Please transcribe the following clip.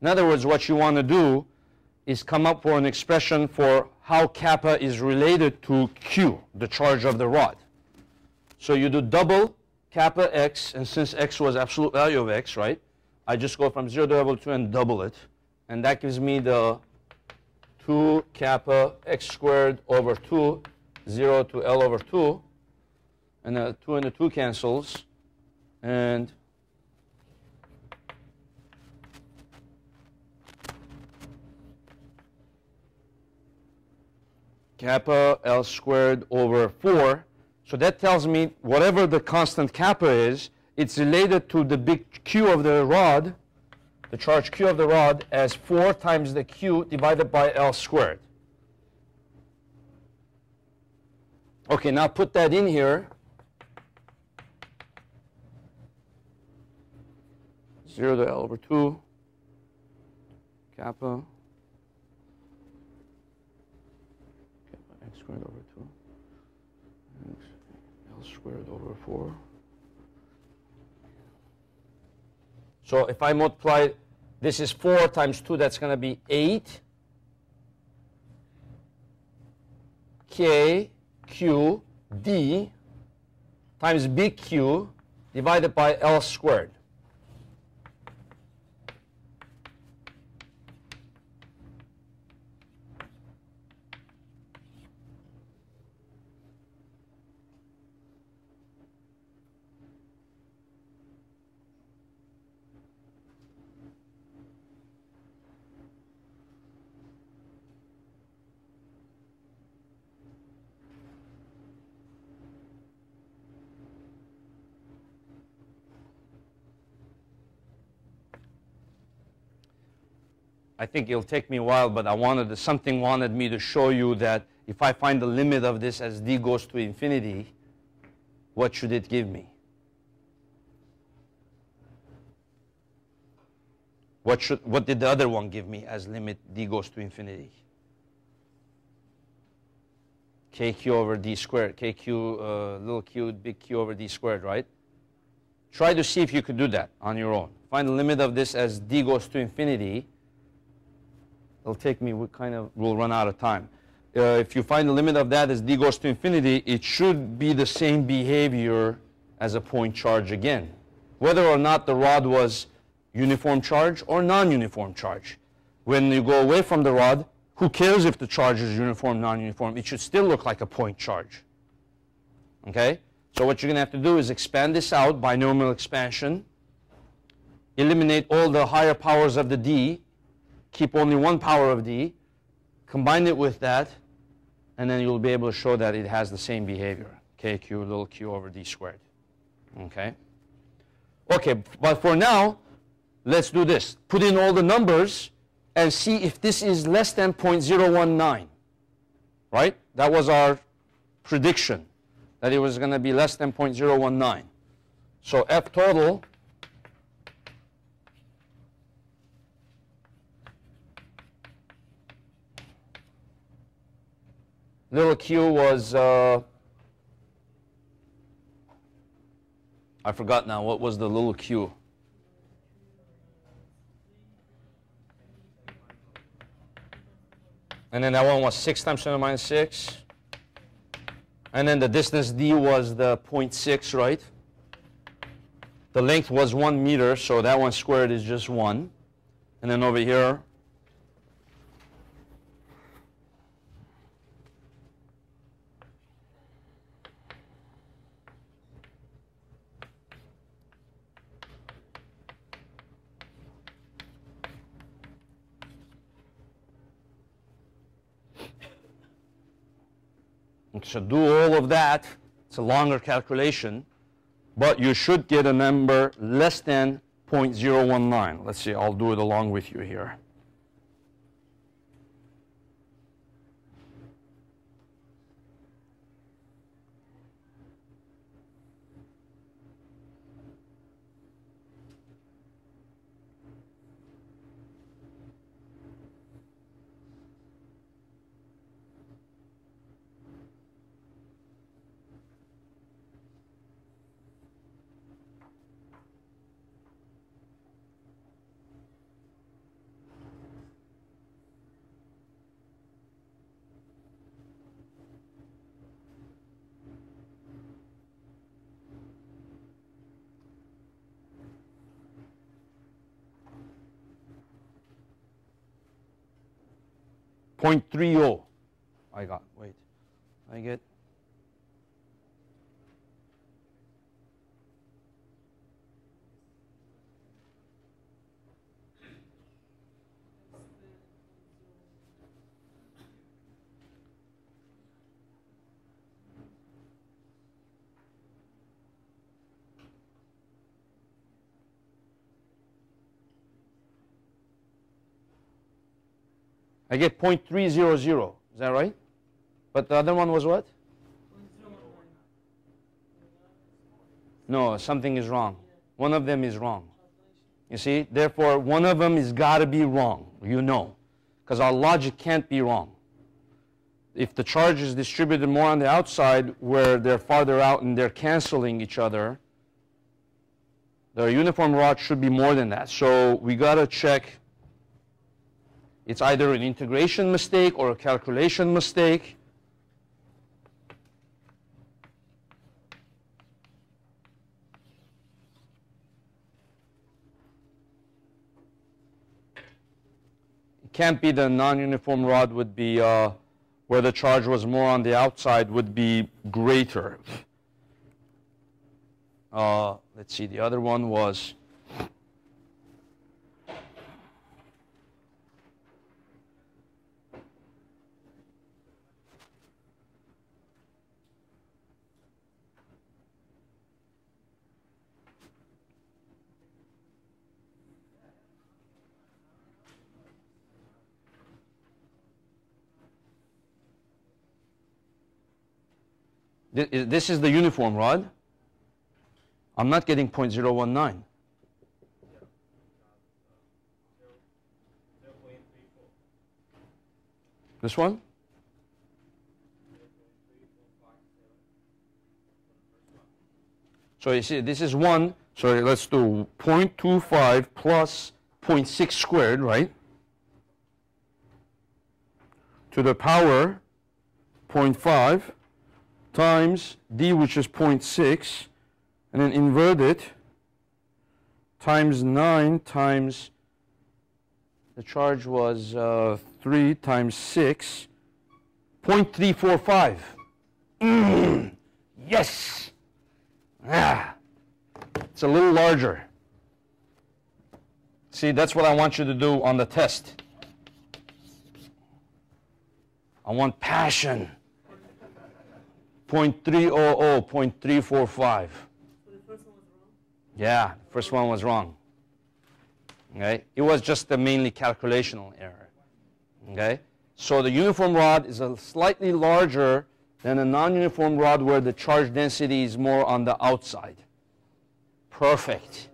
In other words, what you want to do is come up for an expression for how kappa is related to Q, the charge of the rod. So you do double kappa x, and since x was absolute value of x, right, I just go from 0 to level 2 and double it. And that gives me the 2 kappa x squared over 2, 0 to L over 2. And the 2 and the 2 cancels. And kappa L squared over 4. So that tells me whatever the constant kappa is, it's related to the big Q of the rod, the charge Q of the rod, as 4 times the Q divided by L squared. Okay, now put that in here. 0 to L over 2 kappa x squared over 2 x L squared over 4. So if I multiply, this is 4 times 2, that's going to be 8. K, Q, D times BQ divided by L squared. I think it'll take me a while, but I wanted to, something wanted me to show you that if I find the limit of this as d goes to infinity, what should it give me? What, should, what did the other one give me as limit d goes to infinity? kq over d squared, kq uh, little q, big Q over d squared, right? Try to see if you could do that on your own. Find the limit of this as d goes to infinity it'll take me, we kind of will run out of time. Uh, if you find the limit of that as d goes to infinity, it should be the same behavior as a point charge again. Whether or not the rod was uniform charge or non-uniform charge. When you go away from the rod, who cares if the charge is uniform, non-uniform? It should still look like a point charge. Okay? So what you're going to have to do is expand this out, binomial expansion, eliminate all the higher powers of the d, keep only one power of d, combine it with that, and then you'll be able to show that it has the same behavior, kq little q over d squared. Okay? Okay, but for now, let's do this. Put in all the numbers and see if this is less than 0.019. Right? That was our prediction, that it was going to be less than 0.019. So F total little q was, uh, I forgot now, what was the little q? And then that one was 6 times 10 to the minus 6. And then the distance d was the 0.6, right? The length was 1 meter, so that one squared is just 1. And then over here, So do all of that. It's a longer calculation, but you should get a number less than 0.019. Let's see, I'll do it along with you here. 0.30. I got, wait, I get I get 0.300. Is that right? But the other one was what? No, something is wrong. One of them is wrong. You see? Therefore, one of them is got to be wrong. You know. Because our logic can't be wrong. If the charge is distributed more on the outside where they're farther out and they're canceling each other, the uniform rod should be more than that. So we got to check it's either an integration mistake or a calculation mistake. It can't be the non-uniform rod would be uh, where the charge was more on the outside would be greater. Uh, let's see, the other one was This is the uniform rod. I'm not getting 0.019. This one? So you see, this is 1. So let's do 0.25 plus 0.6 squared, right? To the power 0.5 times d, which is 0.6, and then invert it times 9 times the charge was uh, 3 times 6, 0.345. Mm, yes! Ah, it's a little larger. See, that's what I want you to do on the test. I want passion. 0.300, 0.345. Yeah, the first one was wrong. Okay, it was just a mainly calculational error. Okay, so the uniform rod is a slightly larger than a non-uniform rod where the charge density is more on the outside. Perfect.